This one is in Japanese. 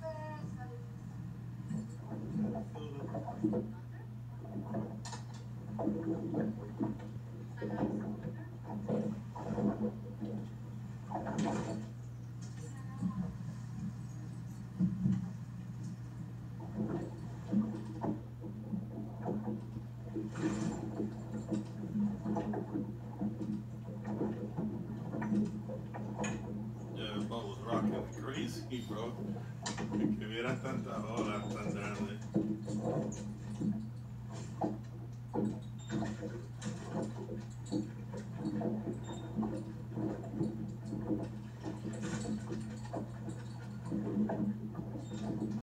Thank you. Crazy, bro. Que vieras tanta